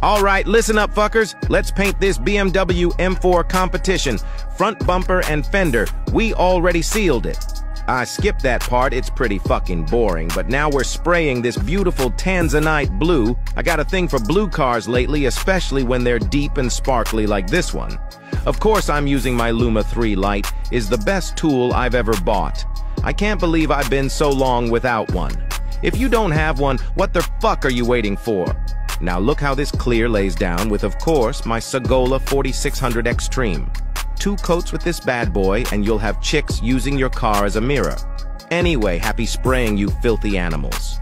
All right, listen up, fuckers. Let's paint this BMW M4 competition. Front bumper and fender. We already sealed it. I skipped that part, it's pretty fucking boring, but now we're spraying this beautiful Tanzanite blue. I got a thing for blue cars lately, especially when they're deep and sparkly like this one. Of course I'm using my Lumaiii light, is the best tool I've ever bought. I can't believe I've been so long without one. If you don't have one, what the fuck are you waiting for? Now look how this clear lays down with, of course, my Sagola 4600 Extreme two coats with this bad boy and you'll have chicks using your car as a mirror. Anyway, happy spraying, you filthy animals.